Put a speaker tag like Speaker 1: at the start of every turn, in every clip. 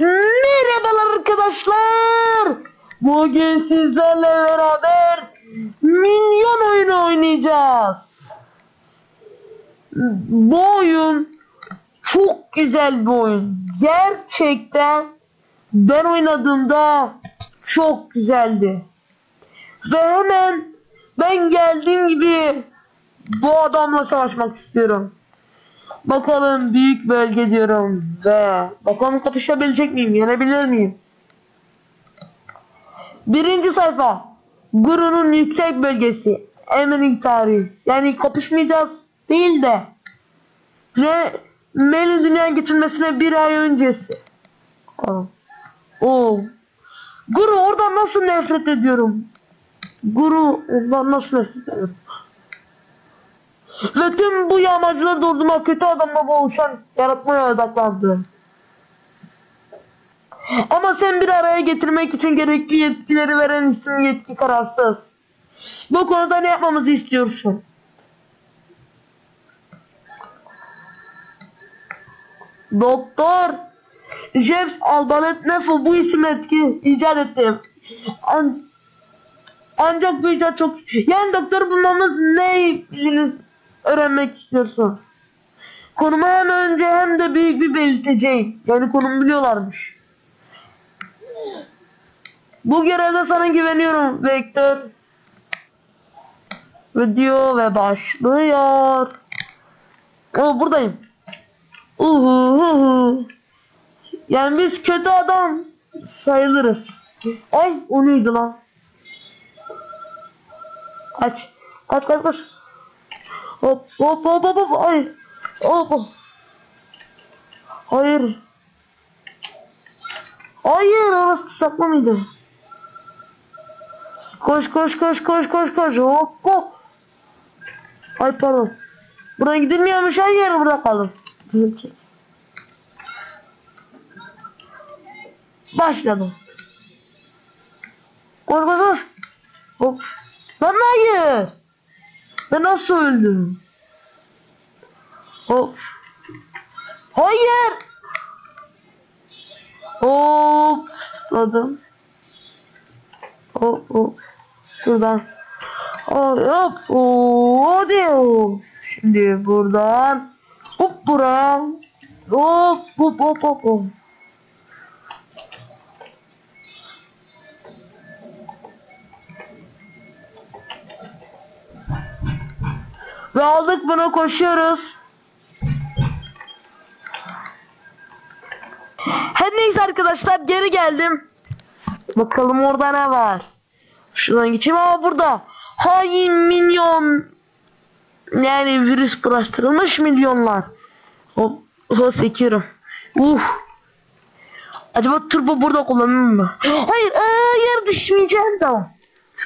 Speaker 1: Merhabalar arkadaşlar. Bugün sizlerle beraber minyon oyunu oynayacağız. Bu oyun çok güzel bir oyun. Gerçekten ben oynadığımda çok güzeldi. Ve hemen ben geldiğim gibi bu adamla savaşmak istiyorum. Bakalım büyük bölge diyorum ve bakalım kapışabilecek miyim? Yenebilir miyim? Birinci sayfa. Guru'nun yüksek bölgesi. Emir'in tarihi. Yani kapışmayacağız değil de. Ve Mel'in dünyaya getirmesine bir ay öncesi. Oo. Guru oradan nasıl nefret ediyorum? Guru ondan nasıl nefret ediyorum? Ve tüm bu yağmacılar durdurma kötü adamla boğuşan yaratmaya odaklandı. Ama sen bir araya getirmek için gerekli yetkileri veren isim yetki kararsız. Bu konuda ne yapmamızı istiyorsun? Doktor Jeff Albalet Neffel bu isim etki icat etti. An ancak bu icat çok... Yani doktor bulmamız ne biliniz öğrenmek istiyorsun. Konumu hem önce hem de büyük bir belirteceğim. Yani konumu biliyorlarmış. Bu görevde sana güveniyorum Vektör. Video ve başlıyor. O buradayım. Uhu, uhu. Yani biz kötü adam sayılırız. Ay o neydi lan? Kaç. Kaç kaç kaç. Hop hop hop hop hop. Ay. Hop hop. Hayır. Hayır orası saklı mıydı? Koş koş koş koş koş koş. Hop hop. Ay pardon. Buraya gidilmiyormuş. Hayır burada kaldım. Başladım. Koş koş koş. Hop. Lan hayır. Ben nasıl öldüm? Hop. Hayır. Hop. Zıpladım. Hop hop. Şuradan. Hop. Hadi. Şimdi buradan. Hop buraya. Hop hop hop hop hop. Ve aldık bunu koşuyoruz. Her neyse arkadaşlar geri geldim. Bakalım orada ne var. Şuradan geçeyim ama burada. Hain minyon. Yani virüs bulaştırılmış milyonlar. Hop, hop sekiyorum. Uh. Acaba turbo burada kullanılır mı? Hayır, hayır düşmeyeceğim tamam.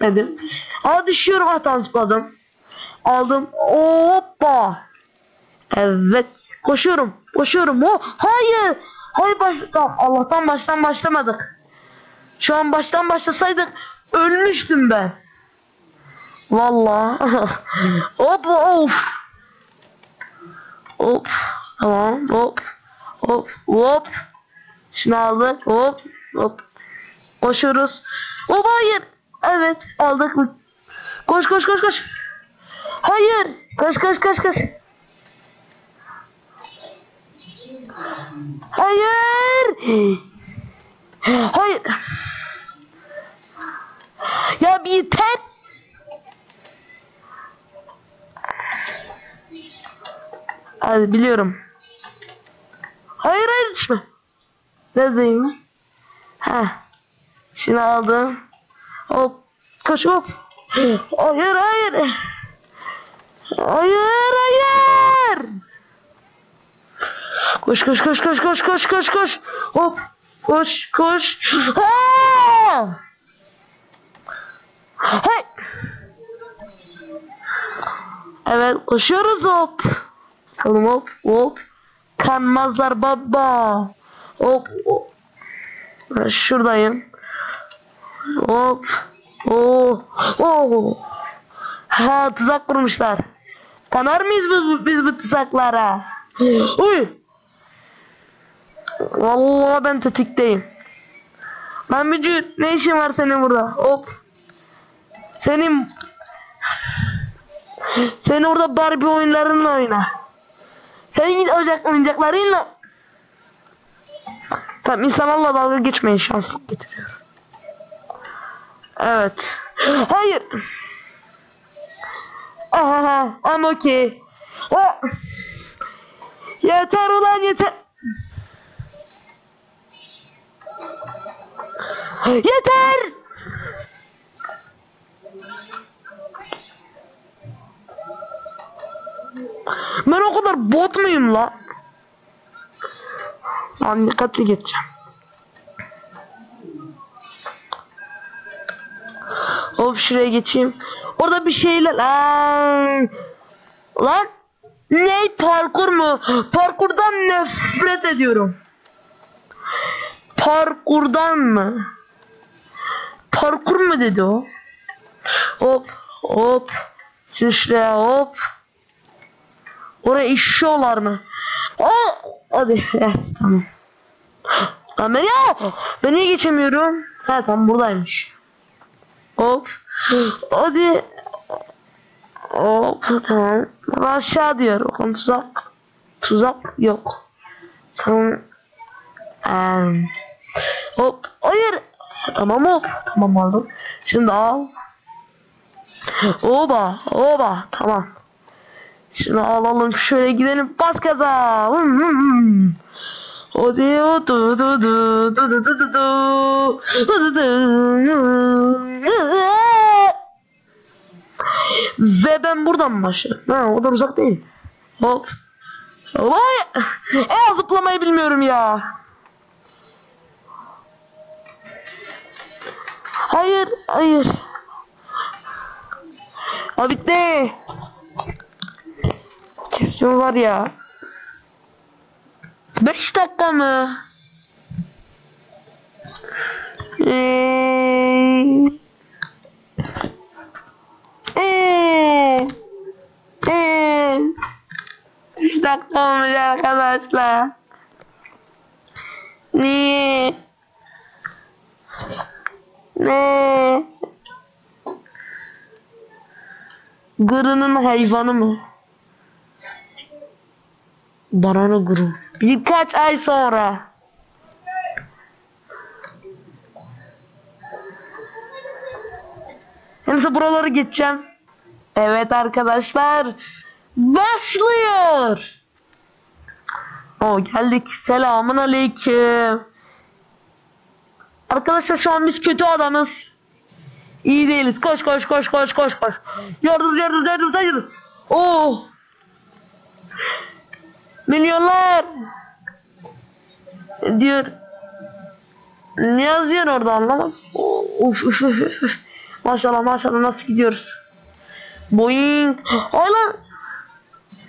Speaker 1: Dedim. Aa düşüyorum hata zıpladım. Aldım. Hoppa. Evet. Koşuyorum. Koşuyorum. Oh, hayır. Hayır baş tamam. Allah'tan baştan başlamadık. Şu an baştan başlasaydık ölmüştüm ben. Vallahi. hop of. Hop. Tamam. Hop. Hop. Hop. Şunu aldık. Hop. Hop. Koşuyoruz. Hop hayır. Evet aldık. Koş koş koş koş. Hayır. Koş koş koş koş. Hayır. Hayır. Ya bir tek. Hadi biliyorum. Hayır hayır düşme. Neredeyim? Ha. Şimdi aldım. Hop. Koş hop. Hayır hayır. Hayır hayır. Koş koş koş koş koş koş koş koş. Hop. Koş koş. Aa! Hey. Evet koşuyoruz hop. Bakalım hop hop. Kanmazlar baba. Hop hop. Şuradayım. Hop. Oh. Oh. Ha tuzak kurmuşlar. Kanar mıyız biz, biz bu tuzaklara? Uy. Vallahi ben tetikteyim. Lan vücut ne işin var senin burada? Hop. Senin Sen orada Barbie oyunlarınla oyna. Sen git ocak oyuncaklarınla. Tamam insanlarla dalga geçmeyin şanslık getiriyor. Evet. Hayır. Aha, I'm okay. Oh. Yeter ulan yeter. Yeter. Ben o kadar bot muyum la? Lan dikkatli geçeceğim. Hop şuraya geçeyim. Orada bir şeyler. Lan. Lan. Ne parkur mu? Parkurdan nefret ediyorum. Parkurdan mı? Parkur mu dedi o? Hop hop. Şimdi hop. Oraya işiyorlar mı? Aa, hadi yes tamam. Lan ben ya ben niye geçemiyorum? Ha tamam buradaymış. Hop. Hadi. Hop tamam. Bana aşağı diyor. Bakalım tuzak. Tuzak yok. Tamam. Um, hop. Hayır. Tamam hop. Tamam aldım. Şimdi al. Oba. Oba. Tamam. Şunu alalım şöyle gidelim bas gaza. Hım, hım, hım. O du du du du du du du du du du du. Ve ben buradan başlıyorum? Ha o kadar uzak değil. Hop. Vay. E zıplamayı bilmiyorum ya. Hayır, hayır. Ha bitti. Kesin var ya. 5 dakika mı? Eee. Eee. Eee. 3 dakika olmuş arkadaşlar. Niye? Ne? Gırının hayvanı mı? Banana guru. Birkaç ay sonra. Neyse buraları geçeceğim. Evet arkadaşlar. Başlıyor. O geldik. Selamun aleyküm. Arkadaşlar şu an biz kötü adamız. İyi değiliz. Koş koş koş koş koş koş. Yardım yardım yardım yardım. Oh. Milyonlar. Diyor. Ne yazıyor orada anlamadım. Uf uf uf uf. Maşallah maşallah nasıl gidiyoruz. Boing. Ay lan.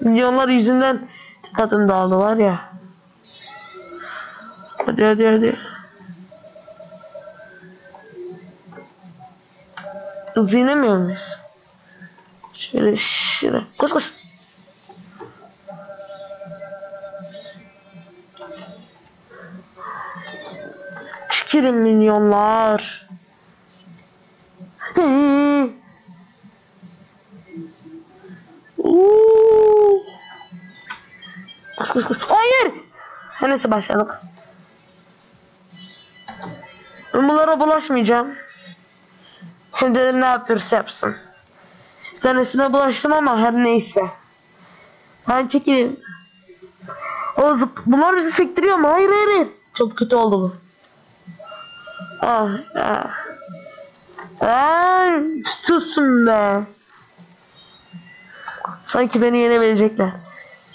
Speaker 1: Milyonlar yüzünden dikkatim dağıldı var ya. Hadi hadi hadi. Hızlı inemiyor muyuz? Şöyle şöyle. Koş koş. Hı. Uuu. Koş koş koş. Hayır. Ha, Neyse başladık. Bunlara bulaşmayacağım. Şimdi ne yapıyorsa yapsın. Bir tanesine bulaştım ama her neyse. Ben çekilin. O zıp bunlar bizi sektiriyor mu? Hayır hayır hayır. Çok kötü oldu bu. Ah, ah. Ay, susun be. Sanki beni yenebilecekler.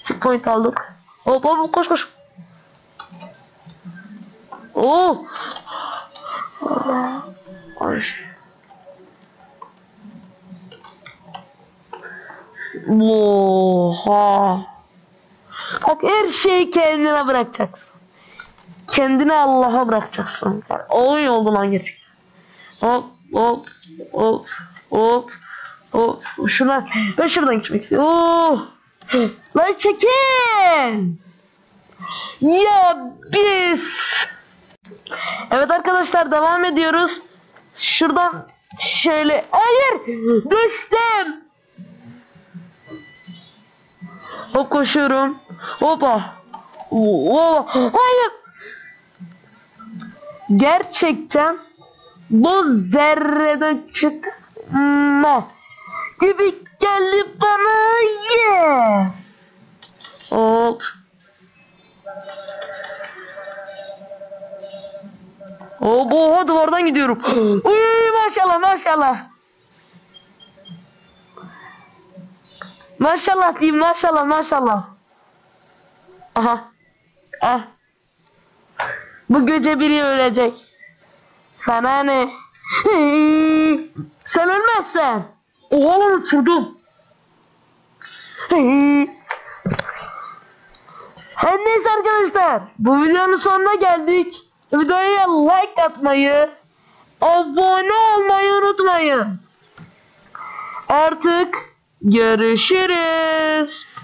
Speaker 1: Check point aldık. Hop hop koş koş. Oo. Ay. Oha. Bak her şeyi kendine bırakacaksın. Kendini Allah'a bırakacaksın. Oldu lan gerçekten. Hop hop hop hop hop. Şuradan ben şuradan geçmek istiyorum. Oo. Lan çekin. Ya biz. Evet arkadaşlar devam ediyoruz. Şuradan şöyle. Hayır. Düştüm. Hop koşuyorum. Hopa. Oo, hayır. Gerçekten bu zerreden çıkma gibi geldi bana ye. Hop. Hop oha duvardan gidiyorum. Uy maşallah maşallah. Maşallah diyeyim maşallah maşallah. Aha. Ah. Bu gece biri ölecek. Sana ne? Sen ölmezsen. Oha lan uçurdum. Her neyse arkadaşlar. Bu videonun sonuna geldik. Videoya like atmayı, abone olmayı unutmayın. Artık görüşürüz.